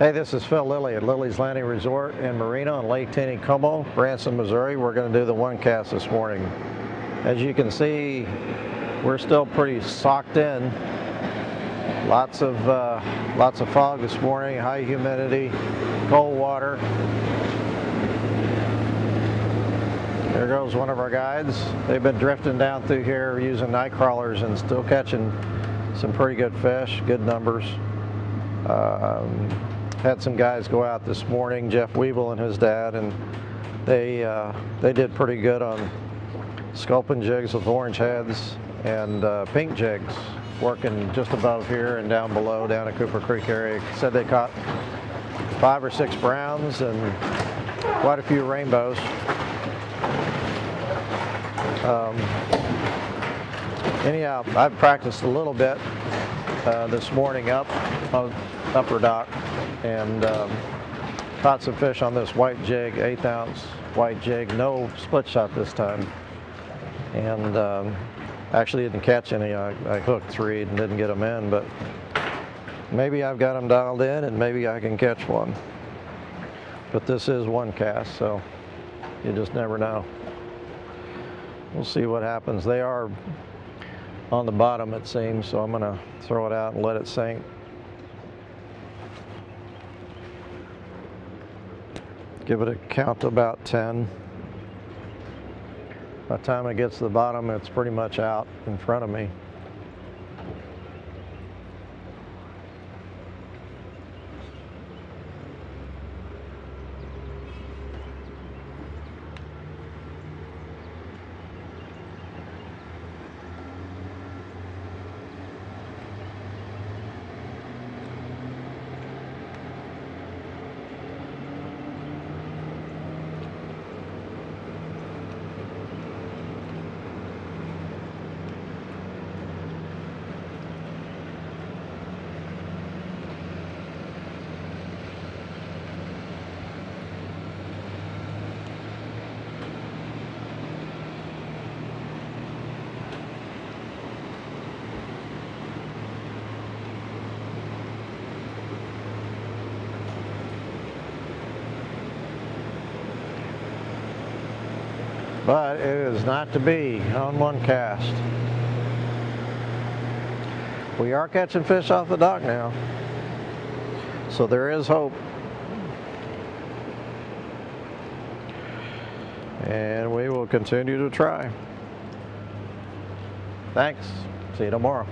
Hey, this is Phil Lilley at Lilley's Landing Resort and Marina on Lake Taneycomo, Branson, Missouri. We're going to do the one cast this morning. As you can see, we're still pretty socked in. Lots of uh, lots of fog this morning, high humidity, cold water. There goes one of our guides. They've been drifting down through here using night crawlers and still catching some pretty good fish, good numbers. Um, had some guys go out this morning, Jeff Weeble and his dad, and they uh, they did pretty good on sculpin jigs with orange heads and uh, pink jigs, working just above here and down below, down at Cooper Creek area. Said they caught five or six browns and quite a few rainbows. Um, anyhow, I've practiced a little bit uh, this morning up on upper dock and um, caught some fish on this white jig, eighth ounce white jig, no split shot this time. And um, actually didn't catch any. I, I hooked three and didn't get them in, but maybe I've got them dialed in and maybe I can catch one. But this is one cast, so you just never know. We'll see what happens. They are on the bottom, it seems, so I'm going to throw it out and let it sink. Give it a count about 10. By the time it gets to the bottom, it's pretty much out in front of me. But it is not to be on one cast. We are catching fish off the dock now. So there is hope. And we will continue to try. Thanks. See you tomorrow.